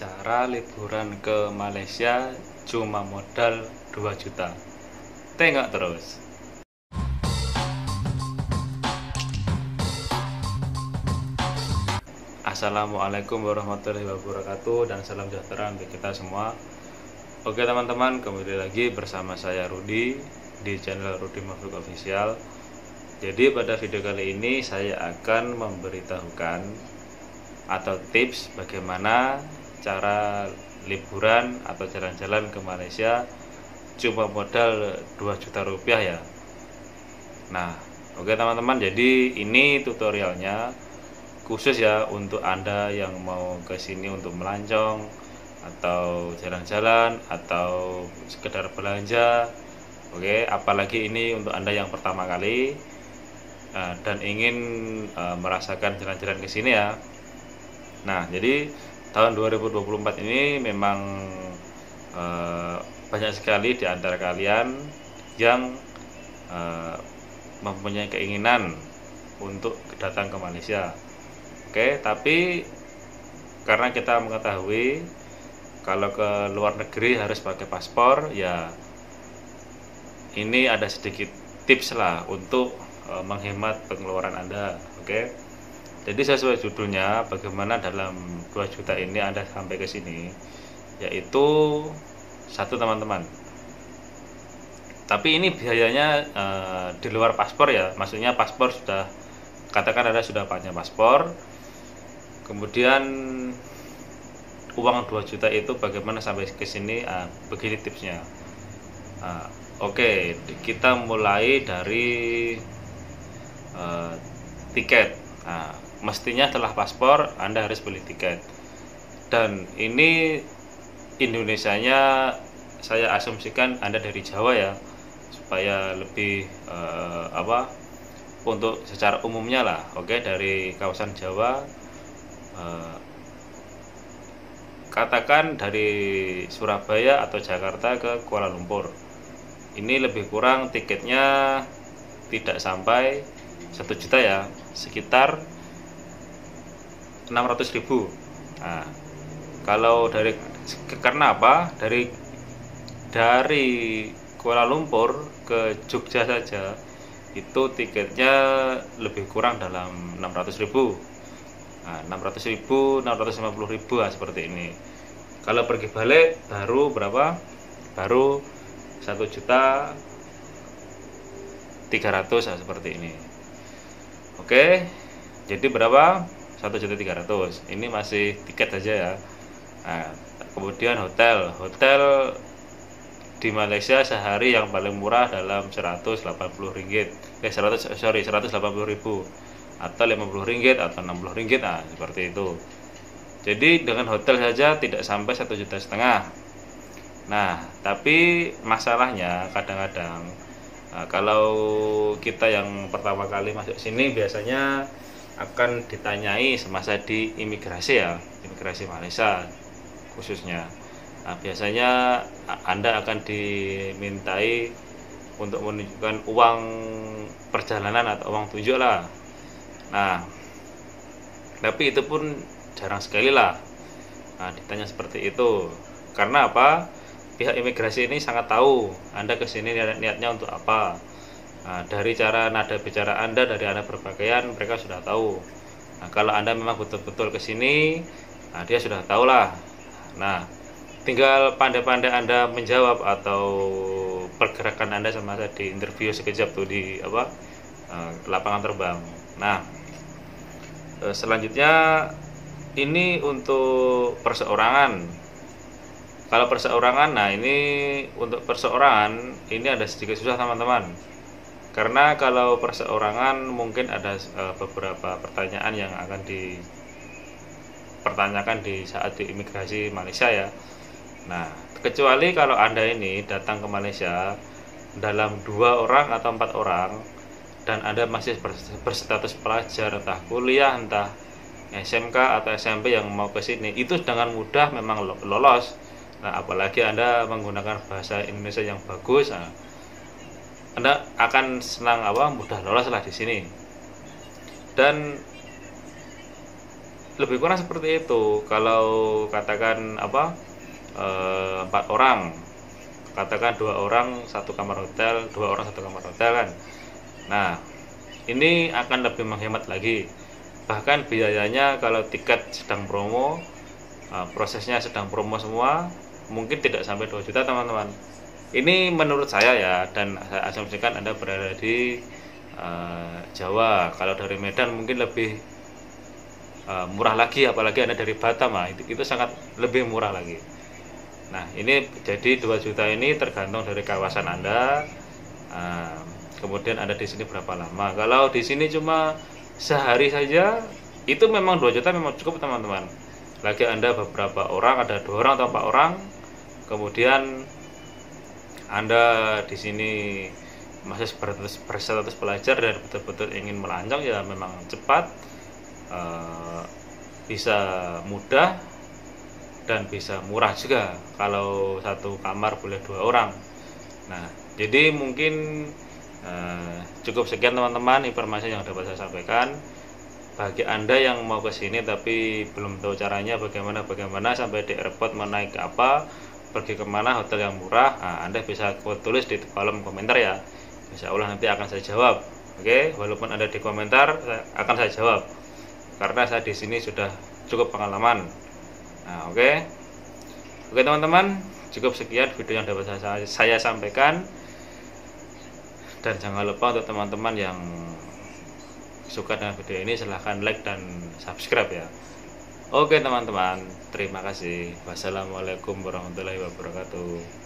cara liburan ke Malaysia cuma modal 2 juta. Tengok terus. Assalamualaikum warahmatullahi wabarakatuh dan salam sejahtera untuk kita semua. Oke teman-teman kembali lagi bersama saya Rudi di channel Rudi Mafruk Official. Jadi pada video kali ini saya akan memberitahukan atau tips bagaimana cara liburan atau jalan-jalan ke Malaysia cuma modal 2 juta rupiah ya. Nah oke teman-teman jadi ini tutorialnya khusus ya untuk anda yang mau ke sini untuk melancong atau jalan-jalan atau sekedar belanja. Oke apalagi ini untuk anda yang pertama kali uh, dan ingin uh, merasakan jalan-jalan ke sini ya. Nah, jadi tahun 2024 ini memang uh, banyak sekali di antara kalian yang uh, mempunyai keinginan untuk datang ke Malaysia. Oke, tapi karena kita mengetahui kalau ke luar negeri harus pakai paspor, ya ini ada sedikit tips lah untuk uh, menghemat pengeluaran Anda. Oke jadi sesuai judulnya bagaimana dalam 2 juta ini anda sampai ke sini yaitu satu teman-teman. Tapi ini biayanya e, di luar paspor ya. Maksudnya paspor sudah katakan anda sudah punya paspor. Kemudian uang 2 juta itu bagaimana sampai ke sini? E, begini tipsnya. E, oke okay, kita mulai dari e, tiket mestinya setelah paspor Anda harus beli tiket. Dan ini Indonesianya saya asumsikan Anda dari Jawa ya supaya lebih eh, apa untuk secara umumnya lah oke okay, dari kawasan Jawa eh, katakan dari Surabaya atau Jakarta ke Kuala Lumpur. Ini lebih kurang tiketnya tidak sampai satu juta ya sekitar 600 ribu. Nah, kalau dari karena apa? Dari dari Kuala Lumpur ke Jogja saja itu tiketnya lebih kurang dalam 600 ribu. Nah, 600 ribu 650 ribu nah, seperti ini. Kalau pergi balik baru berapa? Baru satu juta 300 nah, seperti ini. Oke jadi berapa satu juta tiga ratus. Ini masih tiket saja ya. Nah, kemudian hotel. Hotel di Malaysia sehari yang paling murah dalam 180 ringgit. Eh 100 sorry 180 ribu. Atau 50 ringgit atau 60 ringgit. Nah seperti itu. Jadi dengan hotel saja tidak sampai satu juta setengah. Nah tapi masalahnya kadang-kadang nah, kalau kita yang pertama kali masuk sini biasanya akan ditanyai semasa di imigrasi ya imigrasi Malaysia khususnya. Nah, biasanya anda akan dimintai untuk menunjukkan uang perjalanan atau uang tunjuk lah. Nah tapi itu pun jarang sekali lah. Nah, ditanya seperti itu. Karena apa? Pihak imigrasi ini sangat tahu anda ke sini niatnya untuk apa Nah, dari cara nada bicara Anda, dari Anda berpakaian, mereka sudah tahu. Nah, kalau Anda memang betul-betul ke sini, nah, dia sudah tahu lah. Nah, tinggal pandai-pandai Anda menjawab atau pergerakan Anda sama di interview sekejap tuh di apa eh, lapangan terbang. Nah, eh, selanjutnya ini untuk perseorangan. Kalau perseorangan, nah ini untuk perseorangan ini ada sedikit susah teman-teman karena kalau perseorangan mungkin ada uh, beberapa pertanyaan yang akan dipertanyakan di saat di imigrasi Malaysia ya. Nah kecuali kalau anda ini datang ke Malaysia dalam dua orang atau empat orang dan anda masih berstatus pelajar entah kuliah entah SMK atau SMP yang mau ke sini itu dengan mudah memang lolos. Nah apalagi anda menggunakan bahasa Indonesia yang bagus nah, anda akan senang apa mudah lolos lah di sini. Dan lebih kurang seperti itu. Kalau katakan apa eh, empat orang katakan dua orang satu kamar hotel dua orang satu kamar hotel kan. Nah ini akan lebih menghemat lagi. Bahkan biayanya kalau tiket sedang promo uh, prosesnya sedang promo semua mungkin tidak sampai 2 juta teman-teman ini menurut saya ya dan saya asumsikan anda berada di uh, Jawa. Kalau dari Medan mungkin lebih uh, murah lagi apalagi anda dari Batam. Nah, itu, itu sangat lebih murah lagi. Nah ini jadi 2 juta ini tergantung dari kawasan anda uh, kemudian ada di sini berapa lama. Kalau di sini cuma sehari saja itu memang 2 juta memang cukup teman-teman. Lagi anda beberapa orang ada dua orang atau empat orang kemudian anda di sini masih berstatus, berstatus pelajar dan betul-betul ingin melancong ya memang cepat uh, bisa mudah dan bisa murah juga kalau satu kamar boleh dua orang nah jadi mungkin Nah, cukup sekian teman-teman informasi yang dapat saya sampaikan. Bagi Anda yang mau ke sini tapi belum tahu caranya bagaimana bagaimana sampai di airport mau naik ke apa, pergi ke mana hotel yang murah, nah, Anda bisa tulis di kolom komentar ya. Insya Allah nanti akan saya jawab. Oke, walaupun ada di komentar akan saya jawab karena saya di sini sudah cukup pengalaman. Nah, oke. Oke teman-teman, cukup sekian video yang dapat saya, saya sampaikan dan jangan lupa untuk teman-teman yang suka dengan video ini silahkan like dan subscribe ya oke teman-teman. Terima kasih. Wassalamualaikum warahmatullahi wabarakatuh